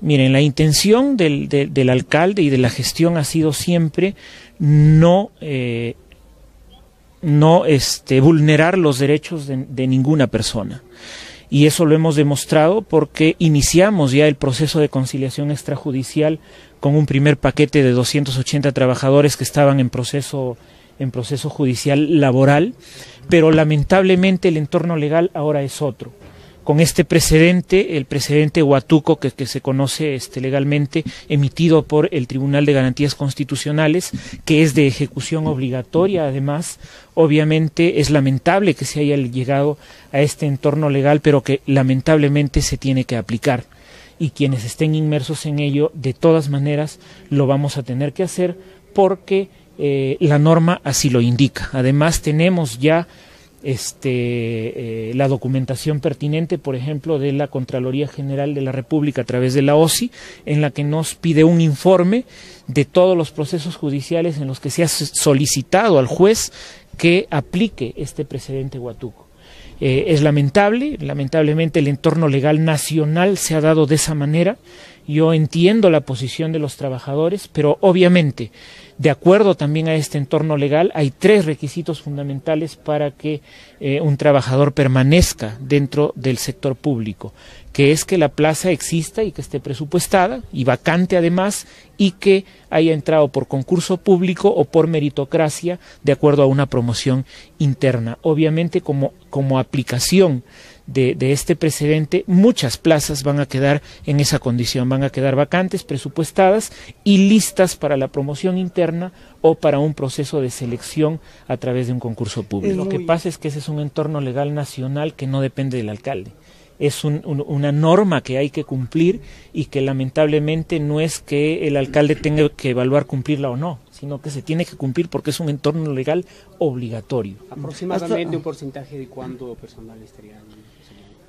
Miren, la intención del, del alcalde y de la gestión ha sido siempre no, eh, no este, vulnerar los derechos de, de ninguna persona. Y eso lo hemos demostrado porque iniciamos ya el proceso de conciliación extrajudicial con un primer paquete de 280 trabajadores que estaban en proceso en proceso judicial laboral, pero lamentablemente el entorno legal ahora es otro con este precedente, el precedente Huatuco que, se conoce este, legalmente, emitido por el Tribunal de Garantías Constitucionales, que es de ejecución obligatoria, además, obviamente es lamentable que se haya llegado a este entorno legal, pero que lamentablemente se tiene que aplicar. Y quienes estén inmersos en ello, de todas maneras, lo vamos a tener que hacer porque eh, la norma así lo indica. Además, tenemos ya este, eh, la documentación pertinente, por ejemplo, de la Contraloría General de la República a través de la OSI, en la que nos pide un informe de todos los procesos judiciales en los que se ha solicitado al juez que aplique este precedente Huatuco. Eh, es lamentable, lamentablemente el entorno legal nacional se ha dado de esa manera. Yo entiendo la posición de los trabajadores, pero obviamente de acuerdo también a este entorno legal, hay tres requisitos fundamentales para que eh, un trabajador permanezca dentro del sector público, que es que la plaza exista y que esté presupuestada y vacante además y que haya entrado por concurso público o por meritocracia de acuerdo a una promoción interna. Obviamente como, como aplicación de, de, este precedente, muchas plazas van a quedar en esa condición, van a quedar vacantes, presupuestadas y listas para la promoción interna o para un proceso de selección a través de un concurso público. Lo que pasa es que ese es un entorno legal nacional que no depende del alcalde. Es un, un, una norma que hay que cumplir y que lamentablemente no es que el alcalde tenga que evaluar cumplirla o no, sino que se tiene que cumplir porque es un entorno legal obligatorio. Aproximadamente Hasta, un porcentaje de cuánto personal estaría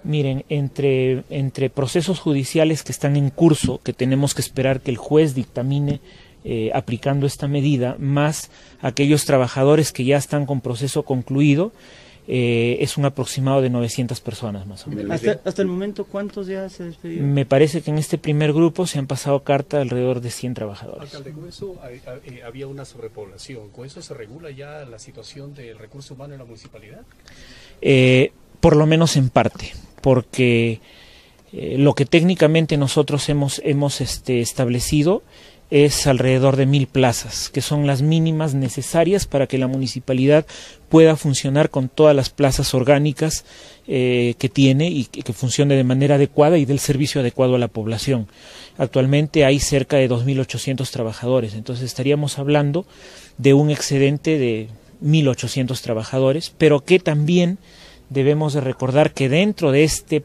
Miren, entre, entre procesos judiciales que están en curso, que tenemos que esperar que el juez dictamine eh, aplicando esta medida, más aquellos trabajadores que ya están con proceso concluido, eh, es un aproximado de 900 personas más o menos. ¿Hasta, hasta el momento cuántos ya se despidieron? Me parece que en este primer grupo se han pasado carta alrededor de 100 trabajadores. Alcalde, con eso eh, había una sobrepoblación. ¿Con eso se regula ya la situación del recurso humano en la municipalidad? Eh, por lo menos en parte, porque eh, lo que técnicamente nosotros hemos, hemos este, establecido es alrededor de mil plazas, que son las mínimas necesarias para que la municipalidad pueda funcionar con todas las plazas orgánicas eh, que tiene y que, que, funcione de manera adecuada y del servicio adecuado a la población. Actualmente hay cerca de 2.800 trabajadores, entonces estaríamos hablando de un excedente de 1.800 trabajadores, pero que también debemos de recordar que dentro de este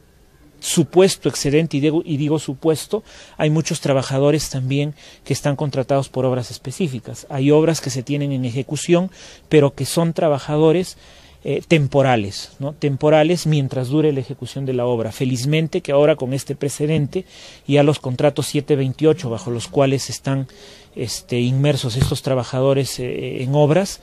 supuesto excedente, y digo, supuesto, hay muchos trabajadores también que están contratados por obras específicas. Hay obras que se tienen en ejecución, pero que son trabajadores eh, temporales, ¿no? temporales mientras dure la ejecución de la obra. Felizmente que ahora con este precedente ya los contratos 728 bajo los cuales están este, inmersos estos trabajadores eh, en obras,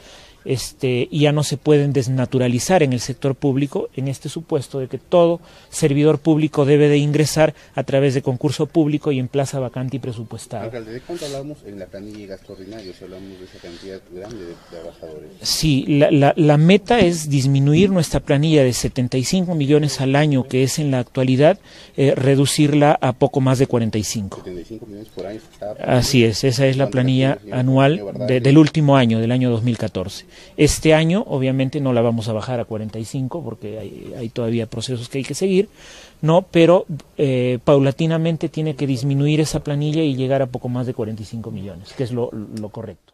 este, ya no se pueden desnaturalizar en el sector público en este supuesto de que todo servidor público debe de ingresar a través de concurso público y en plaza vacante y presupuestada. Alcalde, ¿de cuánto hablamos en la planilla gasto ordinario si hablamos de esa cantidad grande de trabajadores? Sí, la, la, la meta es disminuir nuestra planilla de 75 millones al año, que es en la actualidad, eh, reducirla a poco más de 45. 75 millones por año. Así es, esa es la planilla anual de, del último año, del año 2014. Este año, obviamente, no la vamos a bajar a 45 porque hay, todavía procesos que hay que seguir, no, pero eh, paulatinamente tiene que disminuir esa planilla y llegar a poco más de 45 millones, que es lo correcto.